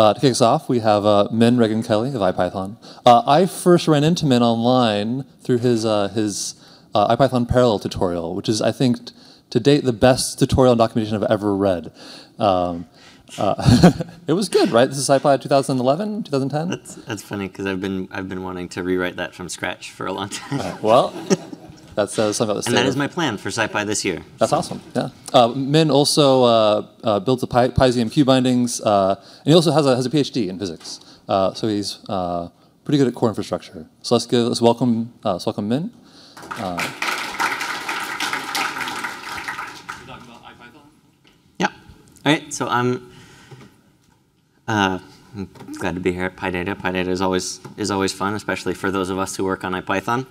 Uh, to kick us off, we have uh, Min Ragan-Kelley of IPython. Uh, I first ran into Min online through his uh, his uh, IPython parallel tutorial, which is, I think, to date the best tutorial and documentation I've ever read. Um, uh, it was good, right? This is SciPy 2011, 2010. That's that's funny because I've been I've been wanting to rewrite that from scratch for a long time. Well, that says something about the and that is my plan for SciPy this year. That's awesome. Yeah. Uh, Min also uh, uh, builds the Pi- PyZMQ bindings, uh, and he also has a has a PhD in physics. Uh, so he's uh, pretty good at core infrastructure. So let's give let's welcome uh, let's welcome Min. Yeah. All right. So I'm, uh, I'm glad to be here at PyData. PyData is always is always fun, especially for those of us who work on IPython.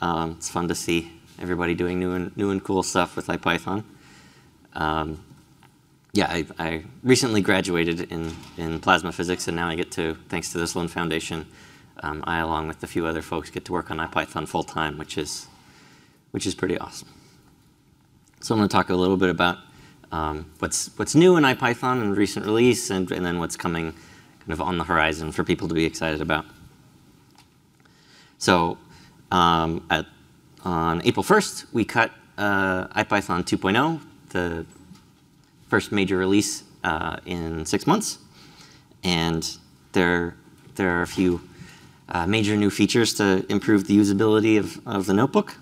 Um, it's fun to see everybody doing new and new and cool stuff with IPython. Um, yeah, I, I recently graduated in, in plasma physics, and now I get to, thanks to the Sloan Foundation, um, I, along with a few other folks, get to work on IPython full time, which is which is pretty awesome. So I'm going to talk a little bit about um, what's what's new in IPython and recent release, and, and then what's coming kind of on the horizon for people to be excited about. So um, at, on April 1st, we cut uh, IPython 2.0, the first major release uh, in six months, and there there are a few uh, major new features to improve the usability of, of the notebook.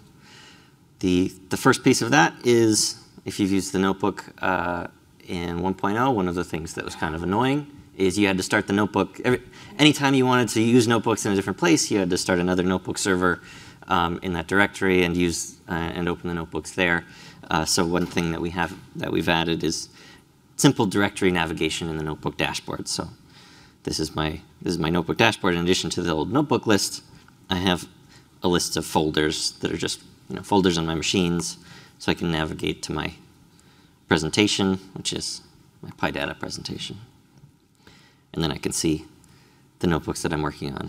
The, the first piece of that is if you've used the notebook uh, in 1.0, one of the things that was kind of annoying is you had to start the notebook. Every, anytime you wanted to use notebooks in a different place, you had to start another notebook server um, in that directory and use uh, and open the notebooks there. Uh, so one thing that we have that we've added is simple directory navigation in the notebook dashboard. So this is my this is my notebook dashboard. In addition to the old notebook list, I have a list of folders that are just you know, folders on my machines, so I can navigate to my presentation, which is my PyData presentation. And then I can see the notebooks that I'm working on.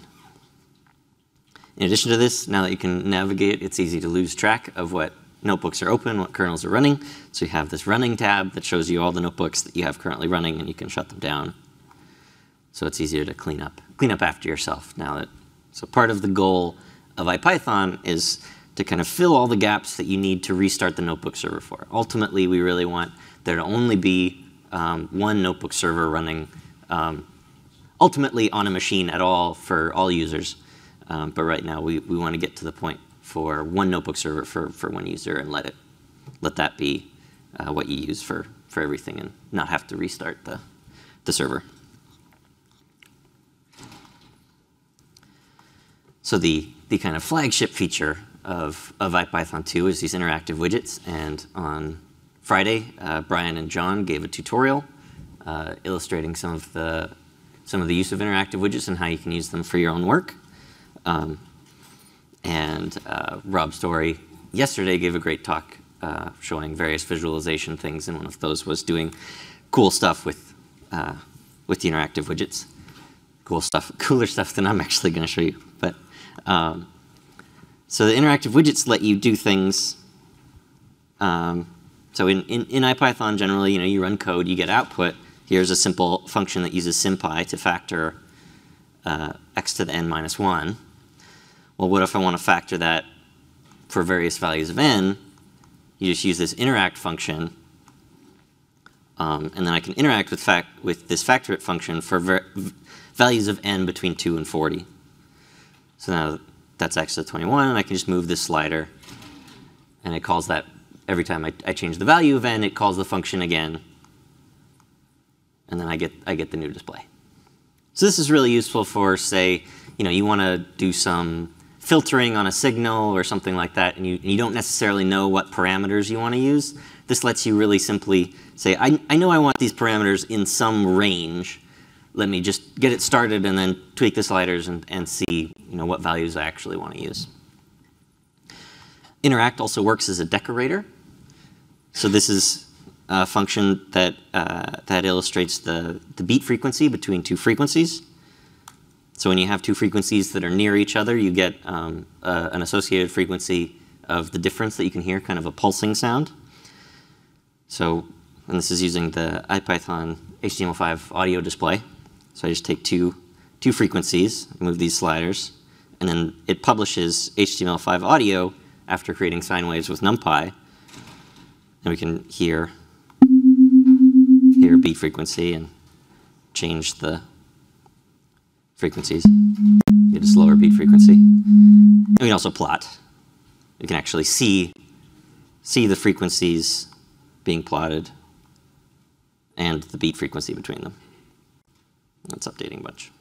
In addition to this, now that you can navigate, it's easy to lose track of what notebooks are open, what kernels are running. So you have this running tab that shows you all the notebooks that you have currently running, and you can shut them down. So it's easier to clean up, clean up after yourself now that. So part of the goal of IPython is to kind of fill all the gaps that you need to restart the notebook server for. Ultimately, we really want there to only be um, one notebook server running um, ultimately on a machine at all for all users. Um, but right now, we, we want to get to the point for one notebook server for, for one user and let it let that be uh, what you use for, for everything and not have to restart the, the server. So the, the kind of flagship feature of, of IPython 2 is these interactive widgets. And on Friday, uh, Brian and John gave a tutorial uh, illustrating some of the some of the use of interactive widgets and how you can use them for your own work. Um, and uh, Rob Story yesterday gave a great talk uh, showing various visualization things, and one of those was doing cool stuff with uh, with the interactive widgets. Cool stuff, cooler stuff than I'm actually going to show you. But um, so the interactive widgets let you do things. Um, so in, in, in IPython, generally, you know, you run code, you get output. Here's a simple function that uses SymPy to factor uh, x to the n minus 1. Well, what if I want to factor that for various values of n? You just use this interact function, um, and then I can interact with, fact with this factor it function for values of n between 2 and 40. So now that's x to the 21, and I can just move this slider, and it calls that every time I, I change the value of n, it calls the function again, and then I get, I get the new display. So this is really useful for, say, you know, you want to do some filtering on a signal or something like that, and you, you don't necessarily know what parameters you want to use. This lets you really simply say, I, I know I want these parameters in some range. Let me just get it started and then tweak the sliders and, and see you know, what values I actually want to use. Interact also works as a decorator. So this is a function that, uh, that illustrates the, the beat frequency between two frequencies. So when you have two frequencies that are near each other, you get um, uh, an associated frequency of the difference that you can hear, kind of a pulsing sound. So, and this is using the IPython HTML5 audio display. So I just take two, two frequencies, move these sliders, and then it publishes HTML5 audio after creating sine waves with NumPy. And we can hear, hear beat frequency and change the frequencies. You Get a slower beat frequency. And we can also plot. You can actually see, see the frequencies being plotted and the beat frequency between them. That's updating a bunch.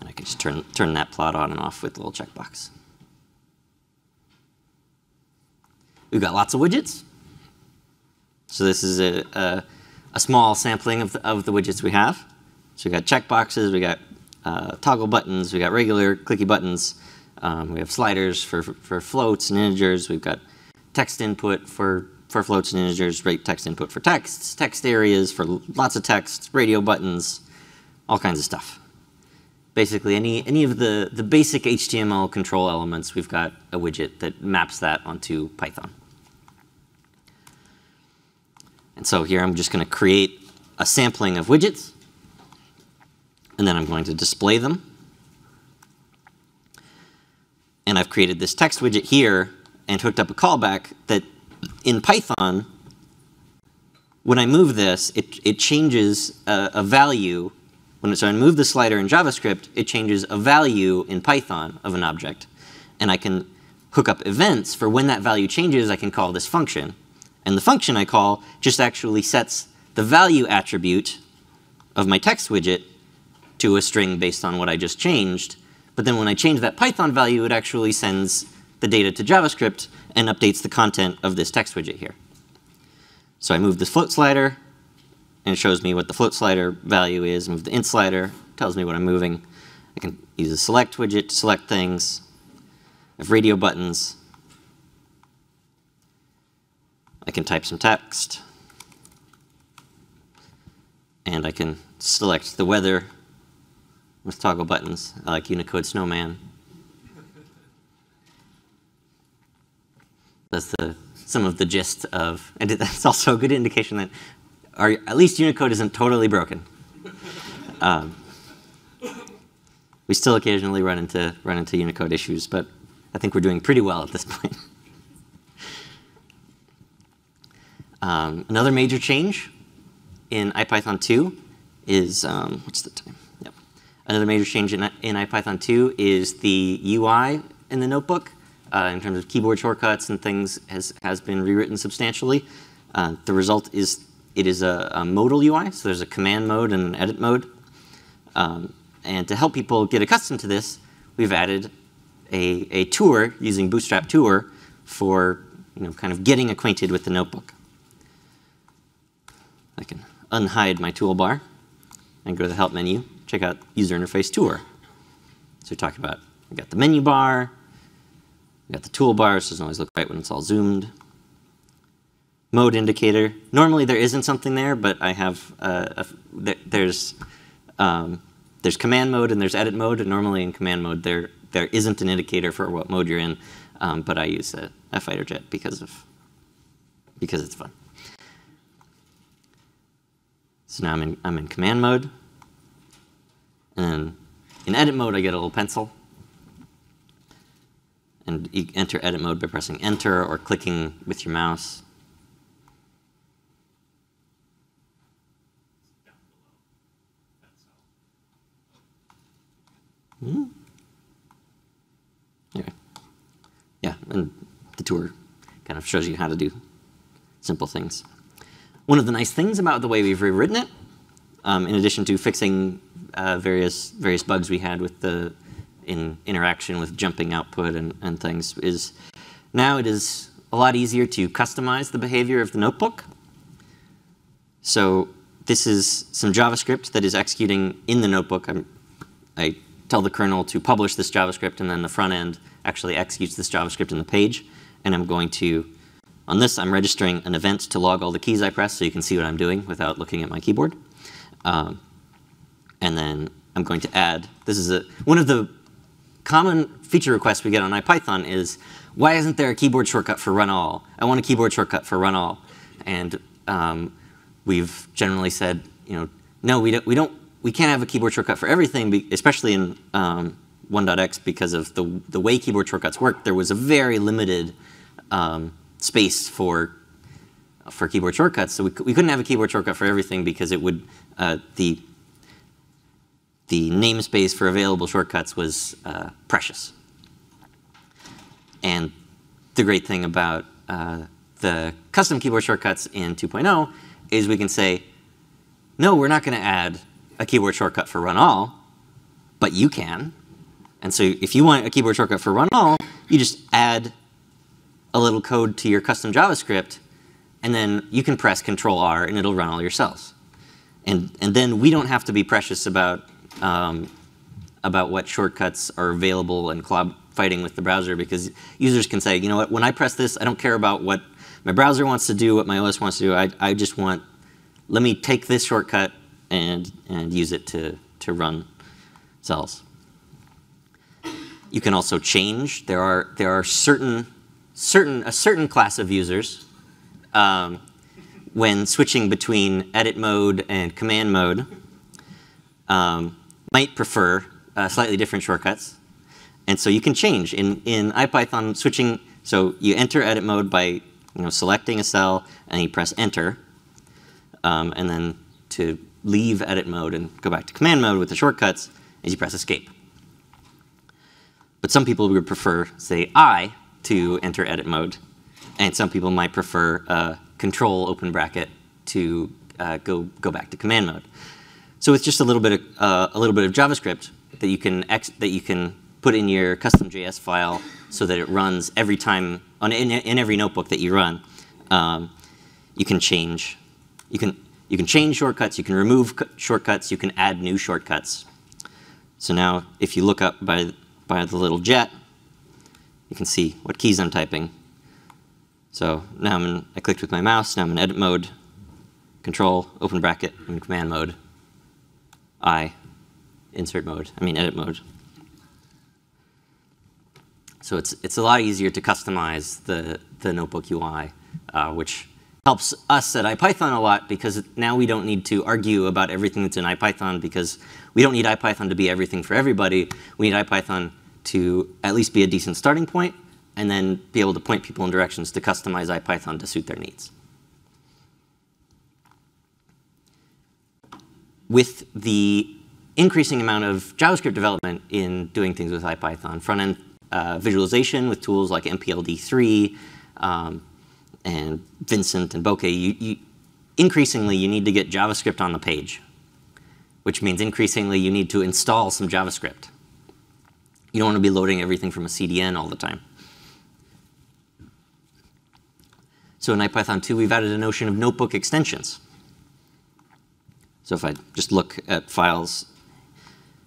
And I can just turn, turn that plot on and off with a little checkbox. We've got lots of widgets. So this is a, a, a small sampling of the, of the widgets we have. So we got checkboxes, we got uh, toggle buttons, we got regular clicky buttons, um, we have sliders for, for floats and integers, we've got text input for, for floats and integers, rate text input for texts, text areas for lots of text, radio buttons, all kinds of stuff. Basically, any, any of the, the basic HTML control elements, we've got a widget that maps that onto Python. And so here I'm just going to create a sampling of widgets, and then I'm going to display them. And I've created this text widget here and hooked up a callback that in Python, when I move this, it, it changes a, a value. When, so I move the slider in JavaScript, it changes a value in Python of an object. And I can hook up events for when that value changes, I can call this function. And the function I call just actually sets the value attribute of my text widget to a string based on what I just changed. But then when I change that Python value, it actually sends the data to JavaScript and updates the content of this text widget here. So I move the float slider, and it shows me what the float slider value is. Move the int slider, tells me what I'm moving. I can use a select widget to select things. I have radio buttons. I can type some text. And I can select the weather with toggle buttons, I like Unicode Snowman. That's the, some of the gist of, and that's also a good indication that our, at least Unicode isn't totally broken. Um, we still occasionally run into, run into Unicode issues, but I think we're doing pretty well at this point. Um, another major change in IPython 2 is, um, what's the time? Yep. Another major change in, in IPython 2 is the UI in the notebook uh, in terms of keyboard shortcuts and things has, has been rewritten substantially. Uh, the result is it is a, a, modal UI, so there's a command mode and an edit mode. Um, and to help people get accustomed to this, we've added a, a tour using Bootstrap Tour for you know, kind of getting acquainted with the notebook. I can unhide my toolbar and go to the help menu, check out user interface tour. So we're talking about, we got the menu bar, we got the toolbar, so it doesn't always look right when it's all zoomed. Mode indicator. Normally there isn't something there, but I have, uh, a, there, there's, um, there's command mode and there's edit mode, and normally in command mode there, there isn't an indicator for what mode you're in, um, but I use a, a fighter jet because of, because it's fun. So now I'm in, I'm in command mode. And in edit mode, I get a little pencil. And you enter edit mode by pressing enter or clicking with your mouse. Hmm. Okay. Yeah, and the tour kind of shows you how to do simple things. One of the nice things about the way we've rewritten it, um, in addition to fixing uh, various various bugs we had with the in interaction with jumping output and, and things, is now it is a lot easier to customize the behavior of the notebook. So this is some JavaScript that is executing in the notebook. I'm, I tell the kernel to publish this JavaScript, and then the front end actually executes this JavaScript in the page. And I'm going to on this, I'm registering an event to log all the keys I press so you can see what I'm doing without looking at my keyboard. Um, and then I'm going to add, this is a, one of the common feature requests we get on IPython is, why isn't there a keyboard shortcut for run all? I want a keyboard shortcut for run all. And um, we've generally said, you know, no, we don't, we don't, we can't have a keyboard shortcut for everything, especially in um, 1.x because of the the way keyboard shortcuts work. There was a very limited um, space for for keyboard shortcuts, so we, we couldn't have a keyboard shortcut for everything because it would uh, the the namespace for available shortcuts was uh, precious. And the great thing about uh, the custom keyboard shortcuts in 2.0 is we can say, no, we're not going to add a keyboard shortcut for run all, but you can. And so if you want a keyboard shortcut for run all, you just add a little code to your custom JavaScript, and then you can press Control R and it'll run all your cells. And, and then we don't have to be precious about, um, about what shortcuts are available and collab fighting with the browser because users can say, you know what, when I press this, I don't care about what my browser wants to do, what my OS wants to do. I, I just want, let me take this shortcut and, and use it to, to run cells. You can also change. There are, there are certain, certain, a certain class of users um, when switching between edit mode and command mode um, might prefer uh, slightly different shortcuts. And so you can change. In, in IPython, switching, so you enter edit mode by you know, selecting a cell and you press enter. Um, and then to leave edit mode and go back to command mode with the shortcuts is you press escape. But some people would prefer, say, I to enter edit mode. And some people might prefer uh, control open bracket to uh, go, go back to command mode. So it's just a little bit of, uh, a little bit of JavaScript that you can that you can put in your custom JS file so that it runs every time on in, in every notebook that you run. Um, you can change you can you can change shortcuts, you can remove shortcuts, you can add new shortcuts. So now if you look up by by the little jet, you can see what keys I'm typing. So now I'm in, I clicked with my mouse, now I'm in edit mode, control, open bracket, I'm in command mode, I, insert mode, I mean edit mode. So it's, it's a lot easier to customize the, the notebook UI, uh, which helps us at IPython a lot because now we don't need to argue about everything that's in IPython because we don't need IPython to be everything for everybody. We need IPython to at least be a decent starting point and then be able to point people in directions to customize IPython to suit their needs. With the increasing amount of JavaScript development in doing things with IPython, front-end uh, visualization with tools like MPLD3 um, and Vincent and Bokeh, you, you, increasingly you need to get JavaScript on the page, which means increasingly you need to install some JavaScript. You don't want to be loading everything from a CDN all the time. So in IPython 2, we've added a notion of notebook extensions. So if I just look at files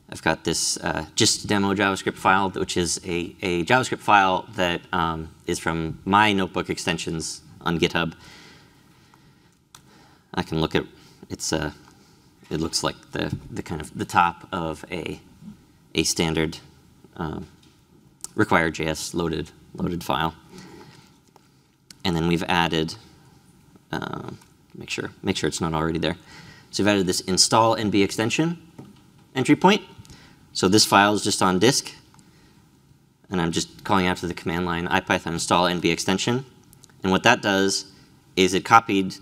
I've got this uh, just demo JavaScript file, which is a, a JavaScript file that um, is from my notebook extensions on GitHub. I can look at it's a. Uh, it looks like the the kind of the top of a a standard um, RequireJS loaded loaded file, and then we've added. Uh, make sure make sure it's not already there. So we've added this install NB extension entry point. So this file is just on disk, and I'm just calling out to the command line ipython install nb extension. And what that does is it copied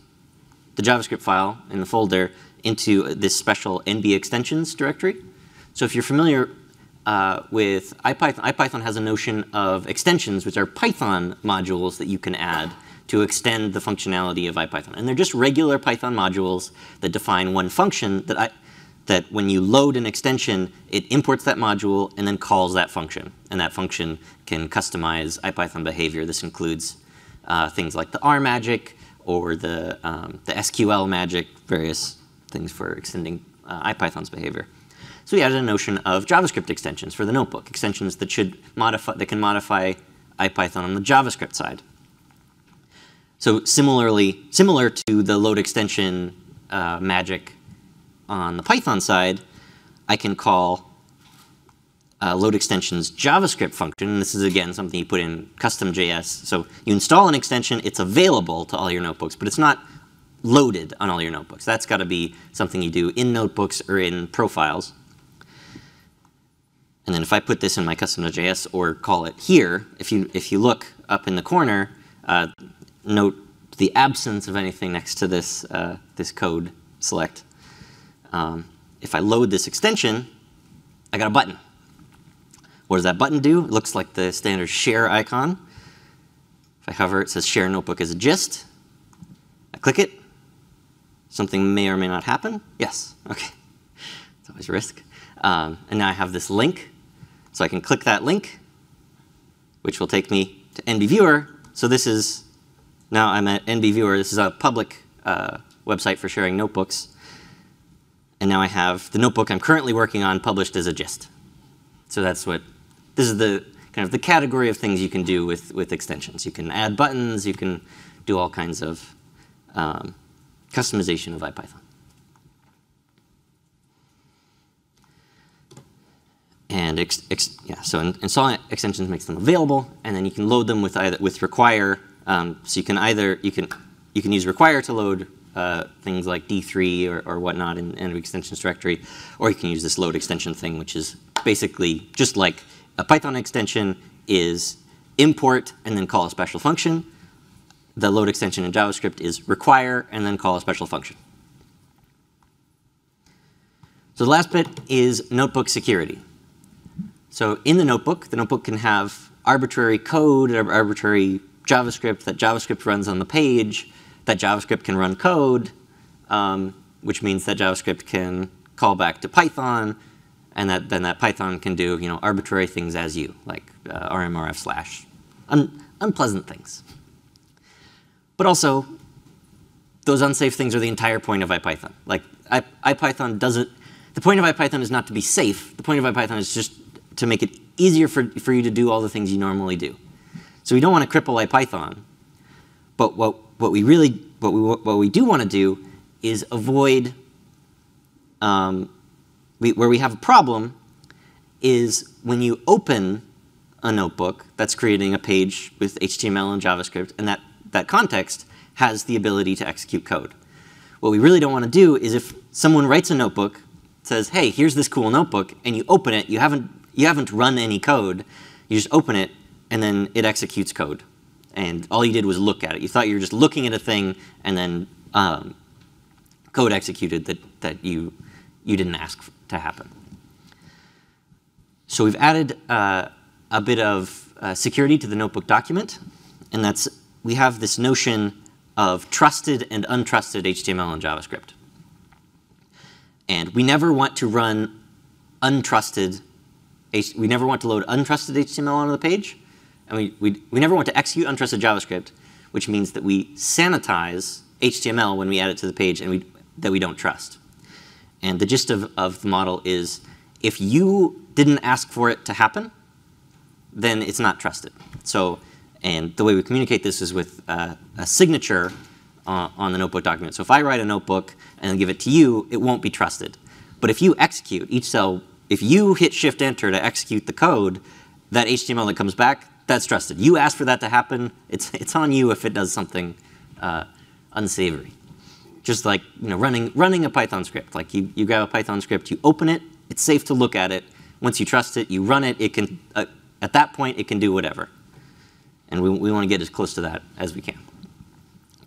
the JavaScript file in the folder into this special nb extensions directory. So if you're familiar uh, with IPython, IPython has a notion of extensions, which are Python modules that you can add to extend the functionality of IPython. And they're just regular Python modules that define one function that I, that when you load an extension, it imports that module and then calls that function. And that function can customize IPython behavior. This includes uh, things like the R magic or the, um, the SQL magic, various things for extending uh, IPython's behavior. So we added a notion of JavaScript extensions for the notebook, extensions that should modify that can modify IPython on the JavaScript side. So similarly, similar to the load extension uh, magic on the Python side, I can call uh, load extensions JavaScript function. And this is, again, something you put in custom JS. So you install an extension, it's available to all your notebooks, but it's not loaded on all your notebooks. That's got to be something you do in notebooks or in profiles. And then if I put this in my custom.js or call it here, if you, if you look up in the corner, uh, note the absence of anything next to this, uh, this code select. Um, if I load this extension, I got a button. What does that button do? It looks like the standard share icon. If I hover, it says share notebook as a gist. I click it. Something may or may not happen. Yes, okay. It's always a risk. Um, and now I have this link. So I can click that link, which will take me to NBViewer. So this is, now I'm at NBViewer. This is a public uh, website for sharing notebooks. And now I have the notebook I'm currently working on published as a gist. So that's what, this is the kind of the category of things you can do with, with extensions. You can add buttons, you can do all kinds of um, customization of IPython. And yeah, so install extensions makes them available, and then you can load them with either with require. Um, so you can either you can you can use require to load uh, things like D3 or, or whatnot in, in an extensions directory, or you can use this load extension thing, which is basically just like a Python extension is import and then call a special function. The load extension in JavaScript is require and then call a special function. So the last bit is notebook security. So in the notebook, the notebook can have arbitrary code, arbitrary JavaScript that JavaScript runs on the page, that JavaScript can run code, um, which means that JavaScript can call back to Python, and that then that Python can do you know arbitrary things as you, like uh, rmrf slash, un unpleasant things. But also, those unsafe things are the entire point of IPython. Like IPython doesn't. The point of IPython is not to be safe. The point of IPython is just to make it easier for, for you to do all the things you normally do. So we don't want to cripple IPython, but what, what we really, what we, what we do want to do is avoid, um, we, where we have a problem is when you open a notebook that's creating a page with HTML and JavaScript, and that, that context has the ability to execute code. What we really don't want to do is if someone writes a notebook, says, hey, here's this cool notebook, and you open it, you haven't you haven't run any code. You just open it, and then it executes code. And all you did was look at it. You thought you were just looking at a thing, and then um, code executed that, that you, you didn't ask to happen. So we've added uh, a bit of uh, security to the notebook document, and that's we have this notion of trusted and untrusted HTML and JavaScript. And we never want to run untrusted we never want to load untrusted HTML onto the page, and we, we, we never want to execute untrusted JavaScript, which means that we sanitize HTML when we add it to the page and we, that we don't trust. And the gist of, of the model is if you didn't ask for it to happen, then it's not trusted. So, and the way we communicate this is with uh, a signature uh, on the notebook document. So if I write a notebook and give it to you, it won't be trusted. But if you execute, each cell if you hit Shift Enter to execute the code, that HTML that comes back, that's trusted. You ask for that to happen. It's it's on you if it does something uh, unsavory. Just like you know, running running a Python script. Like you you grab a Python script, you open it. It's safe to look at it. Once you trust it, you run it. It can uh, at that point it can do whatever. And we we want to get as close to that as we can.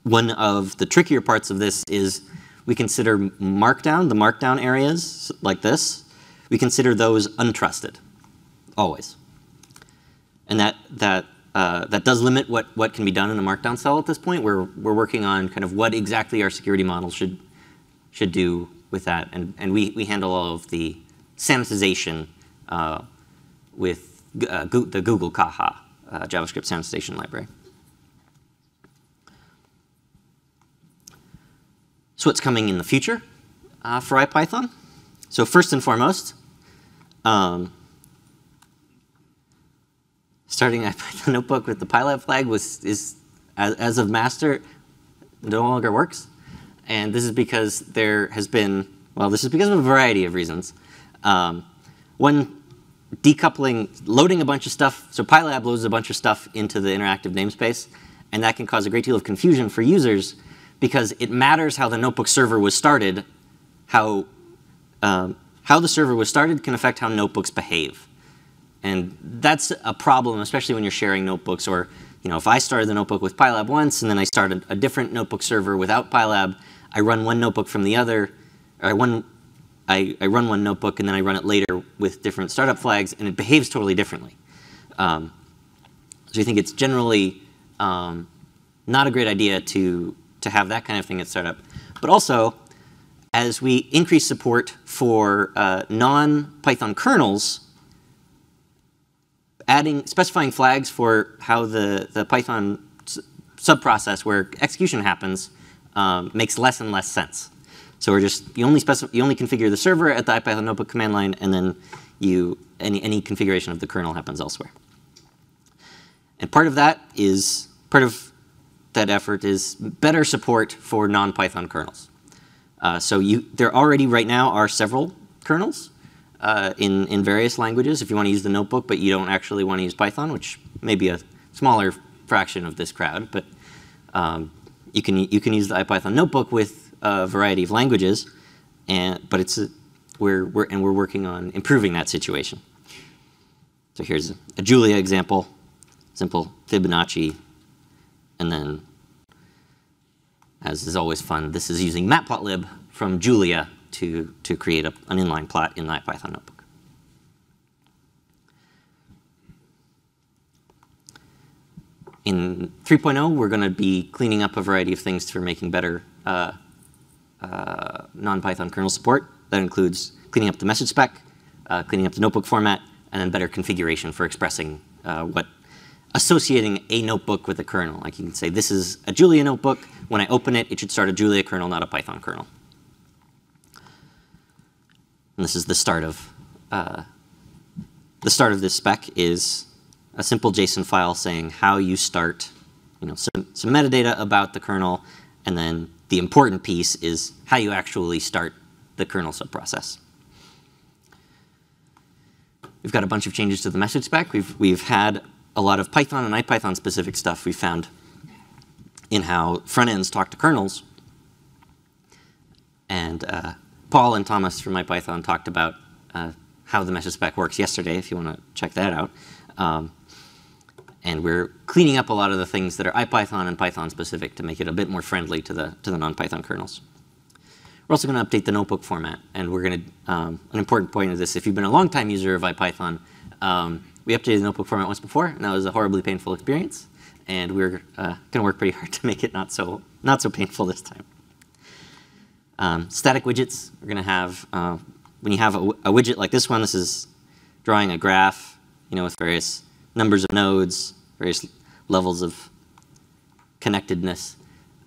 One of the trickier parts of this is we consider Markdown, the Markdown areas like this, we consider those untrusted, always. And that, that, uh, that does limit what, what can be done in a markdown cell at this point. We're, we're working on kind of what exactly our security model should, should do with that. And, and we, we handle all of the sanitization uh, with uh, the Google Caja uh, JavaScript sanitization library. So what's coming in the future uh, for IPython? So first and foremost, um, starting a Python notebook with the Pylab flag was is as, as of master no longer works, and this is because there has been well, this is because of a variety of reasons. Um, one, decoupling, loading a bunch of stuff. So Pylab loads a bunch of stuff into the interactive namespace, and that can cause a great deal of confusion for users because it matters how the notebook server was started. How um, how the server was started can affect how notebooks behave, and that's a problem, especially when you're sharing notebooks. Or you know, if I started the notebook with Pylab once and then I started a different notebook server without Pylab, I run one notebook from the other, or I run I, I run one notebook and then I run it later with different startup flags, and it behaves totally differently. Um, so I think it's generally um, not a great idea to, to have that kind of thing at startup. But also, as we increase support for uh, non-Python kernels, adding specifying flags for how the, the Python subprocess where execution happens um, makes less and less sense. So we're just you only specify you only configure the server at the IPython notebook command line, and then you any any configuration of the kernel happens elsewhere. And part of that is part of that effort is better support for non-Python kernels. Uh, so you there already right now are several kernels uh, in in various languages. If you want to use the notebook, but you don't actually want to use Python, which may be a smaller fraction of this crowd, but um, you can you can use the IPython notebook with a variety of languages, and but it's a, we're, we're and we're working on improving that situation. So here's a, a Julia example, simple Fibonacci, and then, as is always fun, this is using matplotlib from Julia to to create a, an inline plot in that Python notebook. In 3.0, we're going to be cleaning up a variety of things for making better uh, uh, non-Python kernel support. That includes cleaning up the message spec, uh, cleaning up the notebook format, and then better configuration for expressing uh, what associating a notebook with a kernel. Like you can say, this is a Julia notebook. When I open it, it should start a Julia kernel, not a Python kernel. And this is the start of uh, the start of this spec is a simple JSON file saying how you start, you know, some, some metadata about the kernel, and then the important piece is how you actually start the kernel subprocess. We've got a bunch of changes to the message spec. We've, we've had a lot of Python and IPython specific stuff we found in how front ends talk to kernels. And uh, Paul and Thomas from IPython talked about uh, how the message spec works yesterday, if you want to check that out. Um, and we're cleaning up a lot of the things that are IPython and Python specific to make it a bit more friendly to the, to the non-Python kernels. We're also going to update the notebook format, and we're going to, um, an important point of this, if you've been a long-time user of IPython, um, we updated the notebook format once before, and that was a horribly painful experience, and we're uh, going to work pretty hard to make it not so, not so painful this time. Um, static widgets, we're going to have, uh, when you have a, a widget like this one, this is drawing a graph, you know, with various numbers of nodes, various levels of connectedness.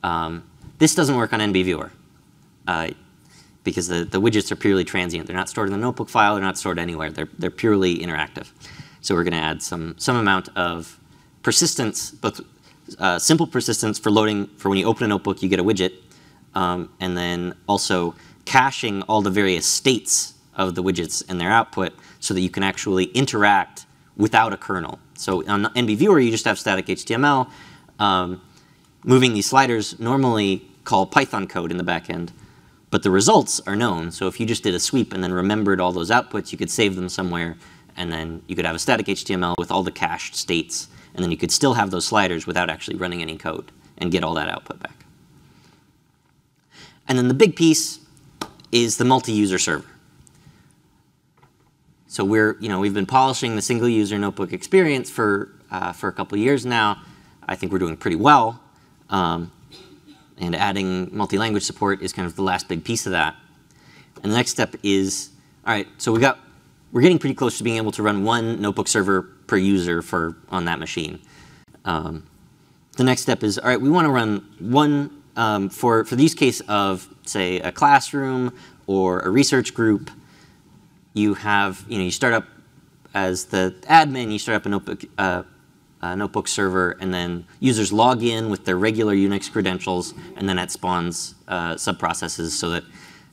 Um, this doesn't work on NBViewer uh, because the, the widgets are purely transient. They're not stored in the notebook file. They're not stored anywhere. They're, they're purely interactive. So we're going to add some, some amount of persistence, both uh, simple persistence for loading, for when you open a notebook, you get a widget, um, and then also caching all the various states of the widgets and their output so that you can actually interact without a kernel. So on NBViewer, you just have static HTML. Um, moving these sliders normally call Python code in the backend, but the results are known. So if you just did a sweep and then remembered all those outputs, you could save them somewhere, and then you could have a static HTML with all the cached states, and then you could still have those sliders without actually running any code and get all that output back. And then the big piece is the multi-user server. So we're, you know, we've been polishing the single user notebook experience for, uh, for a couple years now. I think we're doing pretty well. Um, and adding multi-language support is kind of the last big piece of that. And the next step is, all right, so we got, we're getting pretty close to being able to run one notebook server per user for on that machine. Um, the next step is, all right, we want to run one um, for, for the use case of, say, a classroom or a research group you have, you know, you start up as the admin, you start up a notebook, uh, a notebook server, and then users log in with their regular Unix credentials, and then it spawns uh, subprocesses so that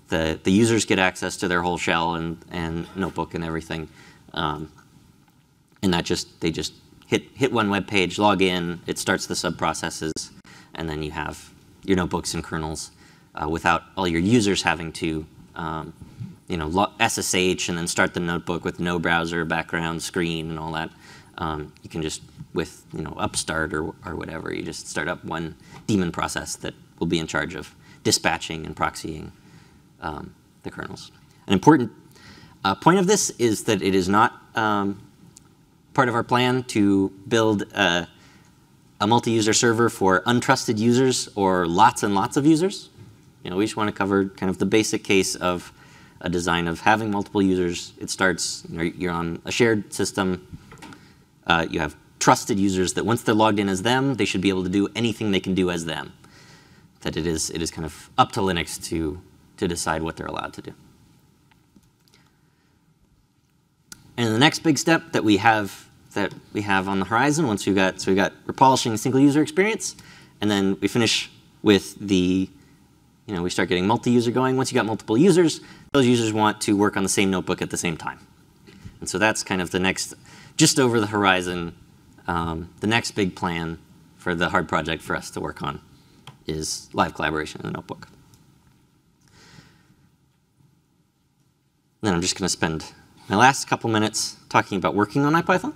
the, the users get access to their whole shell and, and notebook and everything. Um, and that just, they just hit, hit one web page, log in, it starts the subprocesses, and then you have, your notebooks and kernels uh, without all your users having to um, you know, SSH and then start the notebook with no browser background screen and all that. Um, you can just, with you know, Upstart or, or whatever, you just start up one daemon process that will be in charge of dispatching and proxying um, the kernels. An important uh, point of this is that it is not um, part of our plan to build a, a multi-user server for untrusted users or lots and lots of users. You know, we just want to cover kind of the basic case of a design of having multiple users. It starts, you know, you're on a shared system. Uh, you have trusted users that once they're logged in as them, they should be able to do anything they can do as them. That it is, it is kind of up to Linux to, to decide what they're allowed to do. And the next big step that we have that we have on the horizon once we've got so we've got we're polishing single user experience, and then we finish with the you know we start getting multi-user going. Once you got multiple users, those users want to work on the same notebook at the same time, and so that's kind of the next just over the horizon. Um, the next big plan for the hard project for us to work on is live collaboration in the notebook. Then I'm just going to spend my last couple minutes talking about working on IPython.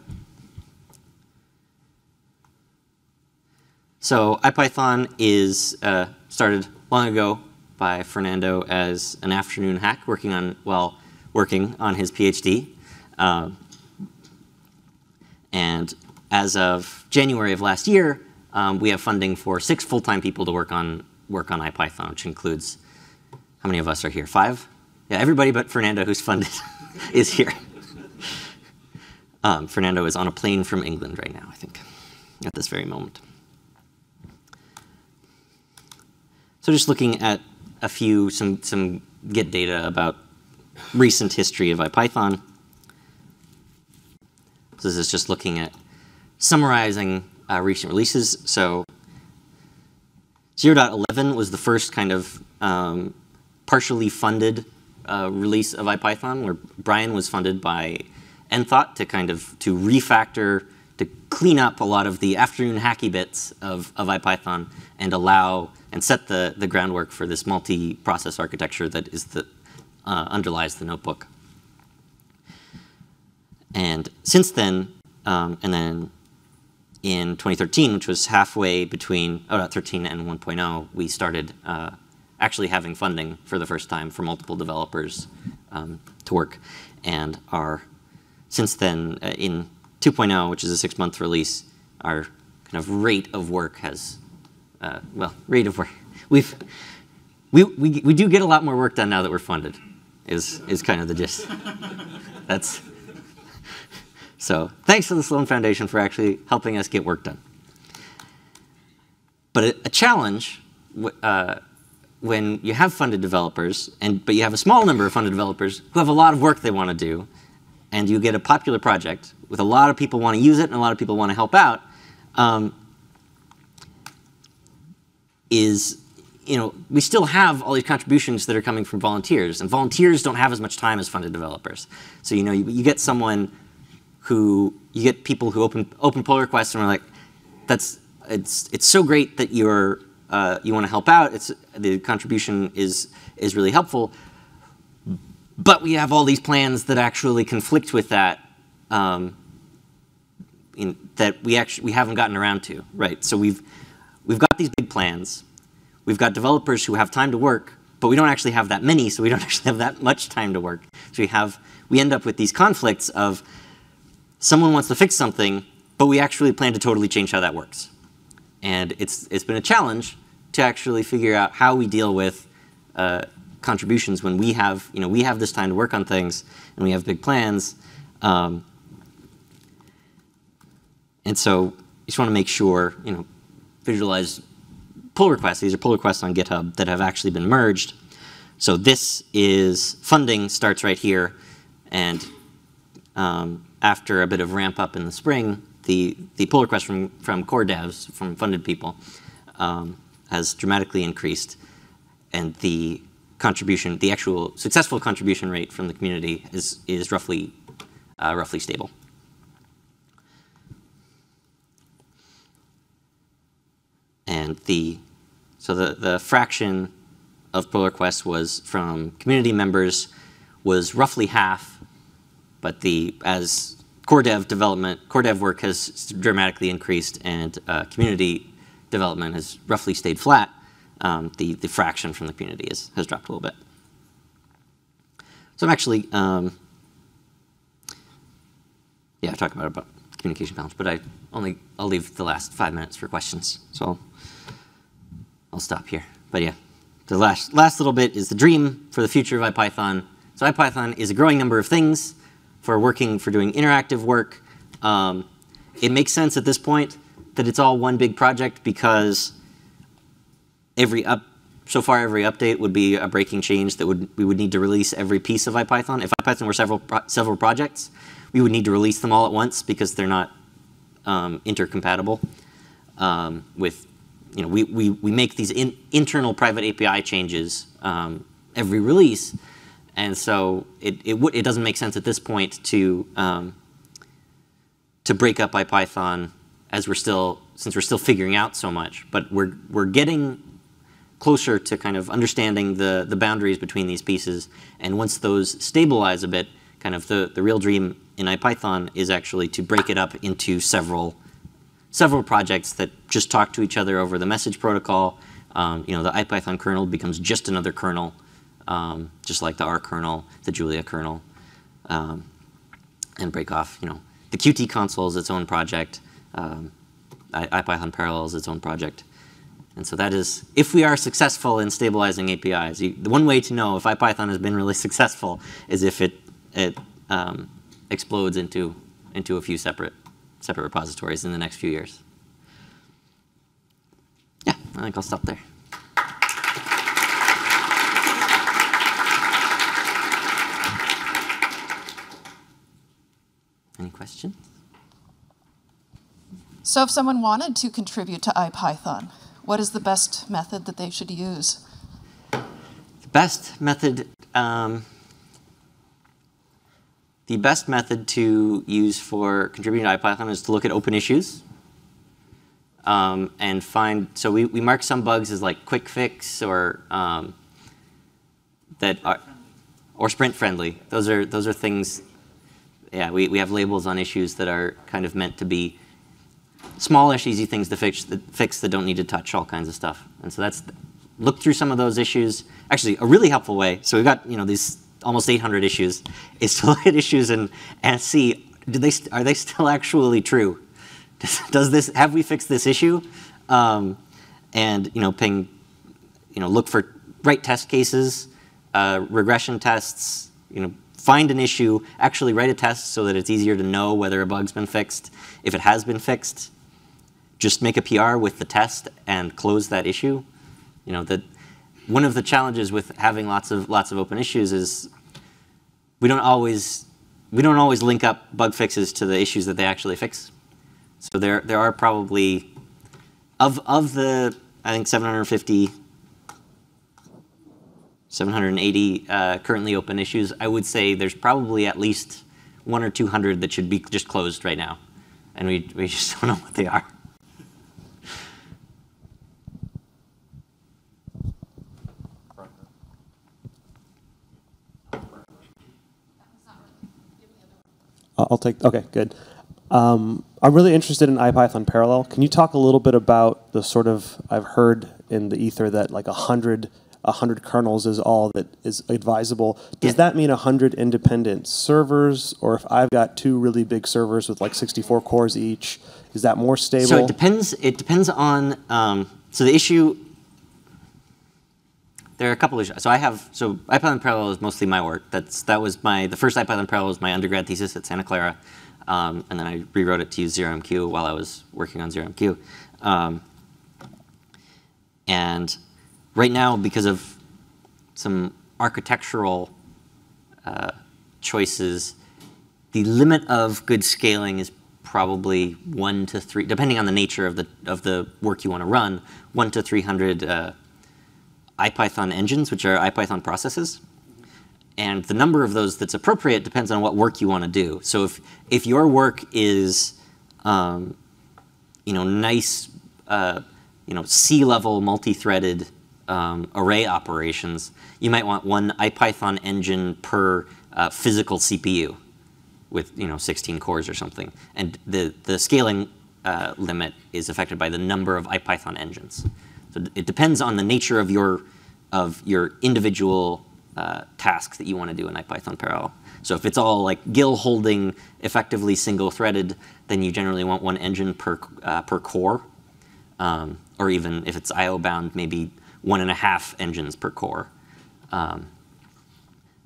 So IPython is uh, started long ago by Fernando as an afternoon hack, working on well, working on his PhD. Uh, and as of January of last year, um, we have funding for six full-time people to work on work on IPython, which includes how many of us are here? Five? Yeah, everybody but Fernando, who's funded. is here. Um, Fernando is on a plane from England right now, I think, at this very moment. So just looking at a few, some, some Git data about recent history of IPython. So this is just looking at summarizing uh, recent releases. So 0.11 was the first kind of um, partially funded uh, release of IPython, where Brian was funded by Enthought to kind of to refactor, to clean up a lot of the afternoon hacky bits of, of IPython and allow and set the, the groundwork for this multi-process architecture that is the uh, underlies the notebook. And since then, um, and then in 2013, which was halfway between oh, 13 and 1.0, we started uh, actually having funding for the first time for multiple developers um, to work. And our, since then, uh, in 2.0, which is a six-month release, our kind of rate of work has, uh, well, rate of work, we've, we, we, we do get a lot more work done now that we're funded, is, is kind of the gist. That's, so thanks to the Sloan Foundation for actually helping us get work done. But a, a challenge uh, when you have funded developers, and but you have a small number of funded developers who have a lot of work they want to do, and you get a popular project with a lot of people want to use it and a lot of people want to help out, um, is you know we still have all these contributions that are coming from volunteers, and volunteers don't have as much time as funded developers. So you know you, you get someone who you get people who open open pull requests and are like, that's it's it's so great that you're uh, you want to help out, it's, the contribution is, is really helpful. But we have all these plans that actually conflict with that um, in, that we actually we haven't gotten around to, right? So we've we've got these big plans. We've got developers who have time to work, but we don't actually have that many, so we don't actually have that much time to work. So we have we end up with these conflicts of someone wants to fix something, but we actually plan to totally change how that works. And it's, it's been a challenge to actually figure out how we deal with uh, contributions when we have, you know, we have this time to work on things and we have big plans. Um, and so you just want to make sure, you know, visualize pull requests. These are pull requests on GitHub that have actually been merged. So this is funding starts right here. And um, after a bit of ramp up in the spring, the, the pull request from, from core devs, from funded people, um, has dramatically increased. And the contribution, the actual successful contribution rate from the community is, is roughly, uh, roughly stable. And the So the, the fraction of pull requests was from community members was roughly half, but the as core dev development, core dev work has dramatically increased, and uh, community development has roughly stayed flat. Um, the the fraction from the community is, has dropped a little bit. So I'm actually, um, yeah, talking about about communication balance, but I only I'll leave the last five minutes for questions. So I'll, I'll stop here. But yeah, the last last little bit is the dream for the future of IPython. So IPython is a growing number of things for working for doing interactive work. Um, it makes sense at this point that it's all one big project because every up so far every update would be a breaking change that would we would need to release every piece of IPython. If IPython were several pro several projects, we would need to release them all at once because they're not um, intercompatible um, with you know we, we, we make these in, internal private API changes um, every release, and so it it, would it doesn't make sense at this point to um, to break up IPython as we're still since we're still figuring out so much, but we're we're getting closer to kind of understanding the, the boundaries between these pieces. And once those stabilize a bit, kind of the, the real dream in IPython is actually to break it up into several several projects that just talk to each other over the message protocol. Um, you know, the IPython kernel becomes just another kernel, um, just like the R kernel, the Julia kernel, um, and break off, you know, the Qt console is its own project, um, IPython parallels its own project. And so that is, if we are successful in stabilizing APIs, you, the one way to know if IPython has been really successful is if it, it um, explodes into, into a few separate, separate repositories in the next few years. Yeah, I think I'll stop there. Any questions? So if someone wanted to contribute to IPython, what is the best method that they should use? The best method, um, the best method to use for contributing to IPython is to look at open issues um, and find. So we, we mark some bugs as like quick fix or um, that are or sprint friendly. Those are those are things. Yeah, we, we have labels on issues that are kind of meant to be smallish, easy things to fix that, fix that don't need to touch all kinds of stuff. And so that's look through some of those issues. Actually, a really helpful way. So we've got you know these almost 800 issues. Is to look at issues and and see do they are they still actually true? Does, does this have we fixed this issue? Um, and you know ping, you know look for write test cases, uh, regression tests. You know find an issue, actually write a test so that it's easier to know whether a bug's been fixed. If it has been fixed, just make a PR with the test and close that issue. You know that one of the challenges with having lots of lots of open issues is we don't always we don't always link up bug fixes to the issues that they actually fix. So there there are probably of of the I think 750 780 uh, currently open issues. I would say there's probably at least one or 200 that should be just closed right now. And we, we just don't know what they are. I'll take, okay, good. Um, I'm really interested in IPython parallel. Can you talk a little bit about the sort of, I've heard in the ether that like 100, 100 kernels is all that is advisable. Does Yeah. that mean 100 independent servers? Or if I've got two really big servers with like 64 cores each, is that more stable? So it depends. It depends on. Um, so the issue. There are a couple issues. So I have. So IPython parallel is mostly my work. That's that was my the first IPython parallel was my undergrad thesis at Santa Clara, um, and then I rewrote it to use ZeroMQ while I was working on ZeroMQ. Um, and right now, because of some architectural uh, choices, the limit of good scaling is probably one to three, depending on the nature of the of the work you want to run, one to three hundred uh, IPython engines, which are IPython processes. And the number of those that's appropriate depends on what work you want to do. So if if your work is, um, you know, nice, uh, you know, C-level multi-threaded um, array operations, you might want one IPython engine per uh, physical CPU with you know 16 cores or something. And the, the scaling uh, limit is affected by the number of IPython engines. So it depends on the nature of your, of your individual uh, task that you want to do in IPython parallel. So if it's all like GIL holding effectively single threaded, then you generally want one engine per, uh, per core. Um, or even if it's IO bound, maybe one and a half engines per core. Um,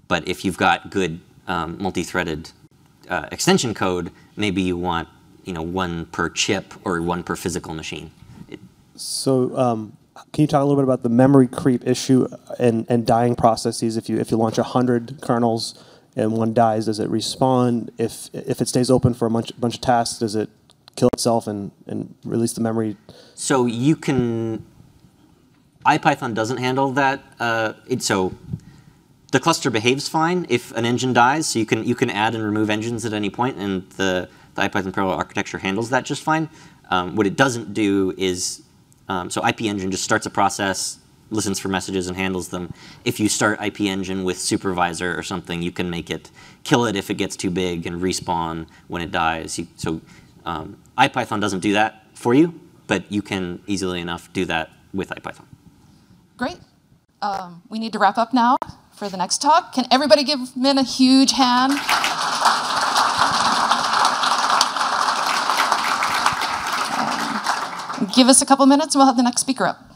but if you've got good um, multi-threaded uh, extension code, maybe you want you know one per chip or one per physical machine. It, So, um, can you talk a little bit about the memory creep issue and, and dying processes? If you if you launch hundred kernels and one dies, does it respawn? If if it stays open for a bunch bunch of tasks, does it kill itself and, and release the memory? so you can IPython doesn't handle that. Uh, it, so the cluster behaves fine if an engine dies. So you can you can add and remove engines at any point, and the the IPython parallel architecture handles that just fine. Um, what it doesn't do is um, so IP Engine just starts a process, listens for messages, and handles them. If you start IP Engine with supervisor or something, you can make it kill it if it gets too big and respawn when it dies. You, so um, IPython doesn't do that for you, but you can easily enough do that with IPython. Great. Um, we need to wrap up now for the next talk. Can everybody give Min a huge hand? Um, give us a couple minutes and we'll have the next speaker up.